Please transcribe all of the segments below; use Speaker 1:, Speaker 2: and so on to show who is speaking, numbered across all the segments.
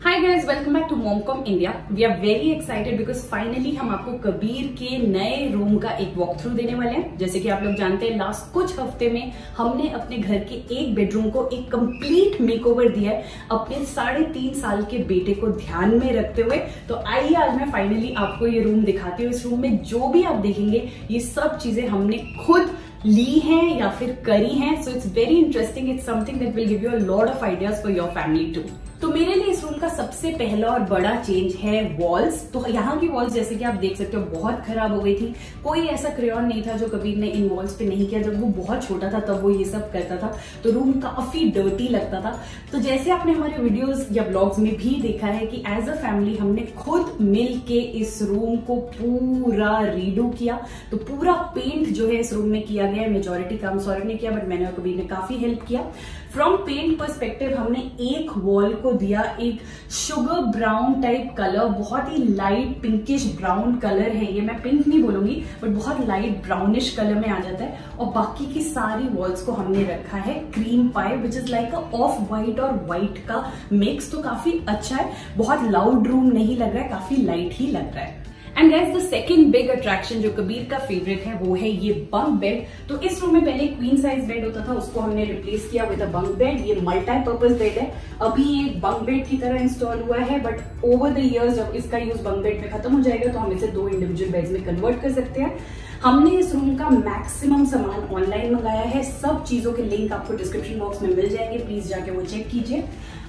Speaker 1: Hi guys welcome back to MomCom India we are very excited because finally हम आपको कबीर के नए room का एक वॉक थ्रू देने वाले हैं। जैसे कि आप लोग जानते हैं लास्ट कुछ हफ़्ते में हमने अपने घर के एक बेडरूम को एक कंप्लीट मेकओवर दिया है। अपने साढ़े तीन साल के बेटे को ध्यान में रखते हुए। तो आइए आज मैं फाइनली आपको ये रूम दिखाती हूँ। इस रूम में जो भी आप देखेंगे, ये सब चीज़ें हमने खुद ली हैं या फिर करी हैं। So it's very interesting it's something that will give you a lot of ideas for your family too तो मेरे लिए इस रूम का सबसे पहला और बड़ा चेंज है वॉल्स तो यहाँ की वॉल्स जैसे कि आप देख सकते हो, बहुत खराब हो गई थी। कोई ऐसा क्रेन नहीं था जो कबीर ने इन वॉल्स पे नहीं किया। जब वो बहुत छोटा था, तब वो ये सब करता था। तो रूम काफ़ी डर्टी लगता था। तो जैसे आपने हमारे वीडियोस या ब्लॉग्स में भी देखा है कि एज अ फैमिली हमने खुद मिल के इस रूम को पूरा रीडू किया। तो पूरा पेंट जो है इस रूम में किया गया है। मेजोरिटी काम सौरभ ने किया बट मैंने और कबीर ने काफ़ी हेल्प किया। फ्रॉम पेंट परस्पेक्टिव हमने एक वॉल को दिया, एक शुगर ब्राउन टाइप कलर बहुत ही लाइट पिंकिश ब्राउन कलर है ये। मैं पिंक नहीं बोलूँगी बट बहुत लाइट ब्राउनिश कलर में आ जाता है। और बाकी की सारी वॉल्स को हमने रखा है cream pipe which is like off white और व्हाइट का मिक्स तो काफ़ी अच्छा है। बहुत लाउड रूम नहीं लग रहा है, काफ़ी लाइट ही लग रहा है। And guys the second big attraction जो कबीर का फेवरेट है, वो है ये बंक बेड तो इस रूम में पहले क्वीन साइज़ बेड होता था, उसको हमने रिप्लेस किया विद अ बंक बेड ये मल्टी पर्पज बेड है. अभी ये बंक बेड की तरह इंस्टॉल हुआ है बट ओवर द इयर्स जब इसका यूज़ बंक बेड में खत्म हो जाएगा तो हम इसे दो इंडिविजुअल बेड में कन्वर्ट कर सकते हैं. हमने इस रूम का मैक्सिमम सामान ऑनलाइन मंगाया है. सब चीज़ों के लिंक आपको डिस्क्रिप्शन बॉक्स में मिल जाएँगे. प्लीज़ जाके वो चेक कीजिए.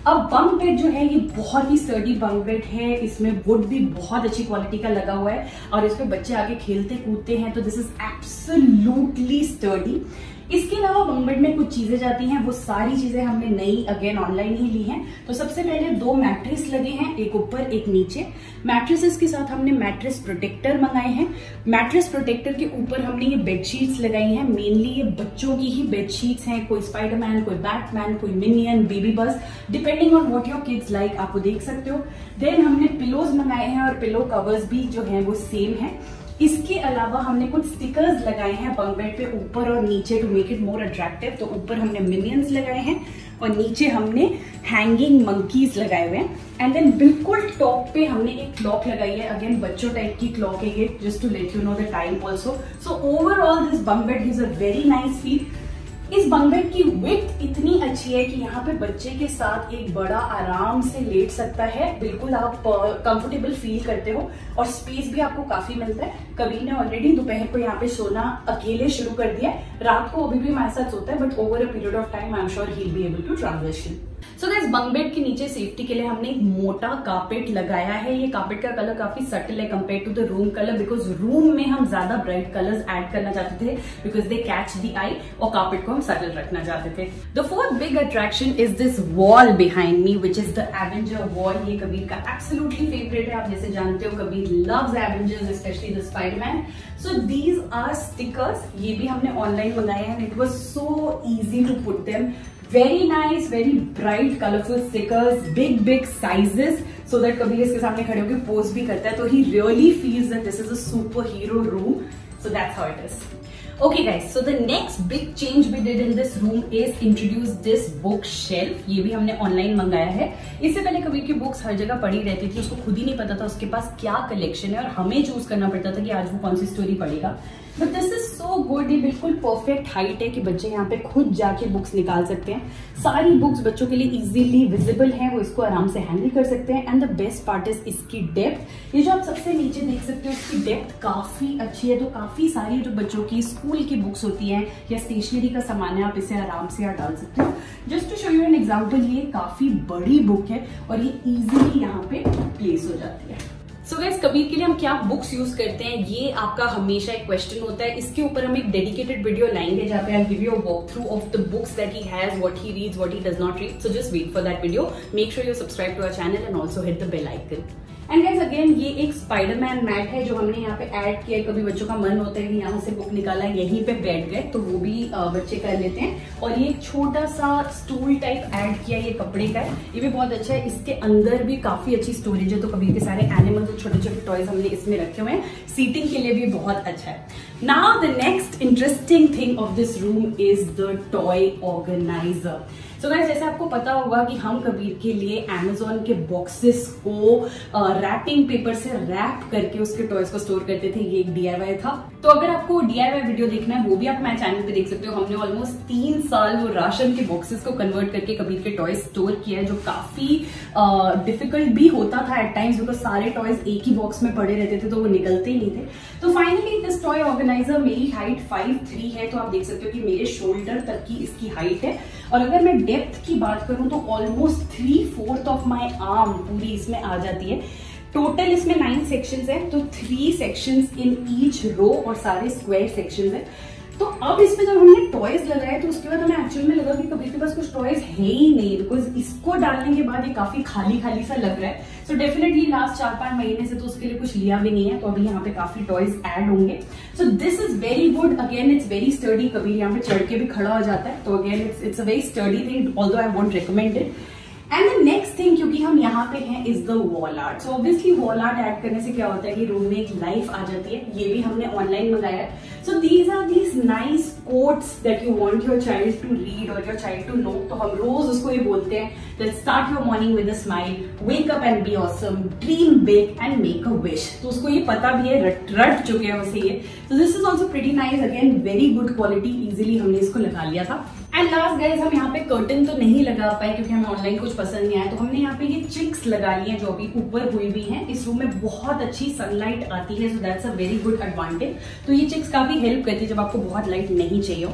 Speaker 1: अब बंक बेड जो है, ये बहुत ही स्टर्डी बंक बेड है। इसमें वुड भी बहुत अच्छी क्वालिटी का लगा हुआ है। और इसमें बच्चे आगे खेलते कूदते हैं तो दिस इज़ एब्सोल्युटली स्टडी इसके अलावा बंगबेड में कुछ चीज़ें जाती हैं, वो सारी चीज़ें हमने नई अगेन ऑनलाइन ही ली हैं। तो सबसे पहले दो मैट्रिस लगे हैं, एक ऊपर, एक नीचे। मैट्रेसेस के साथ हमने मैट्रिस प्रोटेक्टर मंगाए हैं। मैट्रिस प्रोटेक्टर के ऊपर हमने ये बेडशीट्स लगाई हैं। मेनली ये बच्चों की ही बेडशीट्स हैं। कोई स्पाइडरमैन कोई बैटमैन कोई मिनियन बेबी बस depending on what your kids like आप देख सकते हो। देन हमने पिलोज मंगाए हैं और पिलो कवर्स भी जो है वो सेम है। इसके अलावा हमने कुछ स्टिकर्स लगाए हैं बंक बेड पे ऊपर और नीचे to make it more attractive तो ऊपर हमने मिनियंस लगाए हैं और नीचे हमने हैंगिंग मंकीज लगाए हुए हैं। एंड देन बिल्कुल टॉप पे हमने एक क्लॉक लगाई है। अगेन बच्चों टाइप की क्लॉक है ये just to let you know the time also so overall this bunk bed is a very nice feel इस बंग बेड की विथ इतनी अच्छी है कि यहाँ पे बच्चे के साथ एक बड़ा आराम से लेट सकता है। बिल्कुल आप कंफर्टेबल फील करते हो और स्पेस भी आपको काफ़ी मिलता है। कबीर ने ऑलरेडी दोपहर को यहाँ पे सोना अकेले शुरू कर दिया रात को अभी भी हमारे साथ सोता है but over a period of time I am sure he be able to transition so guys bunk bed के नीचे सेफ्टी के लिए हमने एक मोटा कार्पेट लगाया है। ये कार्पेट का कलर काफ़ी सटल है compare to the room colour because room में हम ज़्यादा ब्राइट कलर्स ऐड करना चाहते थे because they catch the eye और कार्पेट को हम सटल रखना चाहते थे। The fourth big attraction is this wall behind me which is the avenger wall ये कबीर का एब्सोल्युटली फेवरेट है, आप जैसे जानते हो, Kabir loves Avengers specially the Spiderman so these are stickers ये भी हमने ऑनलाइन मंगाए हैं it was so easy to put them very nice, very bright, colorful stickers, big big sizes, so that कभी इसके सामने खड़े होकर पोस्ट भी करता है। तो he really feels that this is a superhero room. So that's how it is. Okay, guys, so the next big change we did in this room is introduce this book ये भी हमने online मंगाया है। इससे पहले कभी की books हर जगह पड़ी रहती थी, उसको खुद ही नहीं पता था, उसके पास क्या कलेक्शन है और हमें चूज़ करना पड़ता था कि आज वो कौन सी स्टोरी पढ़ेगा but this is so good ये बिल्कुल परफेक्ट हाइट है कि बच्चे यहाँ पे खुद जाके बुक्स निकाल सकते हैं। सारी बुक्स बच्चों के लिए इजीली विजिबल है, वो इसको आराम से हैंडल कर सकते हैं। And the best part is इसकी डेप्थ ये जो आप सबसे नीचे देख सकते हो, इसकी डेप्थ काफ़ी अच्छी है तो काफ़ी सारी जो बच्चों की स्कूल की बुक्स होती हैं या स्टेशनरी का सामान है, आप इसे आराम से यहाँ डाल सकते हो। Just to show you an example ये काफ़ी बड़ी बुक है और ये इजिली यहाँ पे प्लेस हो जाती है। सो so कबीर के लिए हम क्या बुक्स यूज़ करते हैं, ये आपका हमेशा एक क्वेश्चन होता है। इसके ऊपर हम एक डेडिकेटेड वीडियो लाएँगे जहाँ पे I give you walk through of the books that he has what he reads what he does not read so just wait for that video make sure you subscribe to our channel and also hit the bell icon and guys again ये एक Spiderman mat है जो हमने यहाँ पे add किया है। कभी बच्चों का मन होता है यहाँ से बुक निकाला, यहीं पे बैठ गए तो वो भी बच्चे कर लेते हैं। और ये एक छोटा सा स्टूल टाइप ऐड किया ये कपड़े का है। ये भी बहुत अच्छा है। इसके अंदर भी काफ़ी अच्छी स्टोरेज है तो कभी के सारे एनिमल तो छोटे छोटे टॉयज हमने इसमें रखे हुए हैं। सीटिंग के लिए भी बहुत अच्छा है। Now the next interesting thing of this room is the toy organizer so so, जैसे आपको पता होगा कि हम कबीर के लिए एमेजोन के बॉक्सेस को रैपिंग पेपर से रैप करके उसके टॉयज को स्टोर करते थे ये एक डीआईवाई था। तो अगर आपको डीआईवाई वीडियो देखना है वो भी आप मेरे चैनल पे देख सकते हो। हमने ऑलमोस्ट तीन साल वो राशन के बॉक्सेस को कन्वर्ट करके कबीर के टॉयज स्टोर किया है जो काफ़ी डिफ़िकल्ट भी होता था एट टाइम्स बिकॉज़ सारे टॉयज एक ही बॉक्स में पड़े रहते थे तो वो निकलते ही नहीं थे। तो फाइनली दिस टॉय ऑर्गेनाइजर मेरी हाइट फाइव थ्री है तो आप देख सकते हो कि मेरे शोल्डर तक की इसकी हाइट है। और अगर मैं डेप्थ की बात करूँ तो almost three fourth of my arm पूरी इसमें आ जाती है। टोटल इसमें नाइन सेक्शंस है तो three sections in each row और सारे स्क्वायर सेक्शंस है। तो अब इसमें जब हमने टॉयज लगाए तो उसके बाद हमें एक्चुअल में लगा कि कभी के पास कुछ टॉयज है ही नहीं बिकॉज़ इसको डालने के बाद ये काफ़ी खाली खाली सा लग रहा है। सो डेफिनेटली लास्ट चार पाँच महीने से तो उसके लिए कुछ लिया भी नहीं है तो अभी यहाँ पे काफ़ी टॉयज एड होंगे। So this is very good again it's very sturdy कभी यहाँ पे चढ़ के भी खड़ा हो जाता है तो again it's it's a very sturdy thing although I want recommended and the next thing हम यहाँ पे हैं is the wall art so obviously wall art add करने से क्या होता है कि रूम में एक लाइफ आ जाती है। ये भी हमने ऑनलाइन मंगाया so these are these nice quotes that you want your child to read और योर चाइल्ड टू नो तो हम रोज उसको ये बोलते हैं that start your morning with a smile wake up and be awesome dream big and make a wish तो उसको ये पता भी है, रट रट चुके हैं उसे ये। तो this is also pretty nice again very good quality easily हमने इसको लगा लिया था। एंड लास्ट गाइज़ हम यहाँ पे कर्टन तो नहीं लगा पाए क्योंकि हमें ऑनलाइन कुछ पसंद नहीं आया तो हमने यहाँ पे ये चिक्स लगा ली है जो अभी ऊपर हुई भी हैं। इस रूम में बहुत अच्छी सनलाइट आती है so that's a very good advantage तो ये चिक्स काफ़ी हेल्प करती है जब आपको बहुत लाइट नहीं चाहिए हो।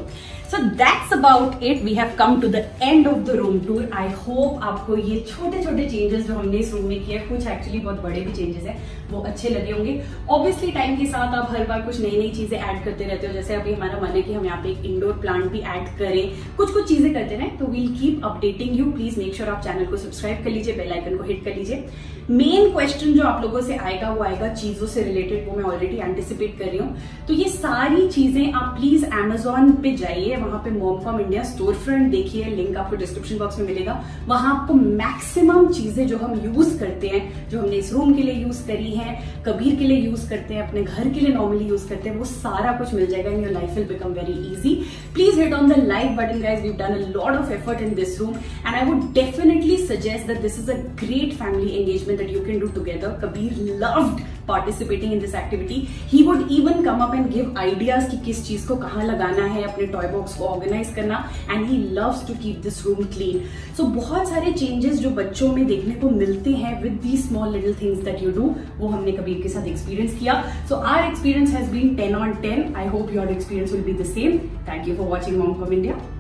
Speaker 1: So that's about it we have come to the end of the room tour I hope आपको ये छोटे छोटे चेंजेस जो हमने इस रूम में किए, कुछ एक्चुअली बहुत बड़े भी चेंजेस है। वो अच्छे लगे होंगे। ऑब्वियसली टाइम के साथ आप हर बार कुछ नई नई चीज़ें ऐड करते रहते हो। जैसे अभी हमारा मन है कि हम यहाँ पे एक इंडोर प्लांट भी ऐड करें। कुछ कुछ चीज़ें करते रहें तो we'll keep updating you please make sure आप चैनल को सब्सक्राइब कर लीजिए बेल आइकन को हिट कर लीजिए। मेन क्वेश्चन जो आप लोगों से आएगा, वो आएगा चीज़ों से रिलेटेड वो मैं ऑलरेडी एंटिसिपेट कर रही हूँ। तो ये सारी चीज़ें आप प्लीज़ एमेजोन पे जाइए। वहाँ पे मोमकॉम इंडिया स्टोर फ्रंट देखिए लिंक आपको डिस्क्रिप्शन बॉक्स में मिलेगा। वहाँ आपको मैक्सिमम चीज़ें जो हम यूज़ करते हैं, जो हमने इस रूम के लिए यूज़ करी है, कबीर के लिए यूज़ करते हैं, अपने घर के लिए नॉर्मली यूज़ करते हैं, वो सारा कुछ मिल जाएगा in your life will become very easy please hit on the like button guys we done a lot of effort in this room and I would definitely suggest that this is a great family engagement that you can do together Kabir loved participating in this activity, he would even come up and give ideas कि किस चीज़ को कहाँ लगाना है, अपने toy box को organise करना and he loves to keep this room clean so बहुत सारे चेंजेस जो बच्चों में देखने को मिलते हैं with the small little things that you do वो हमने कबीर के साथ एक्सपीरियंस किया। So our experience has been ten on ten I hope your experience will be the same thank you for watching mom from India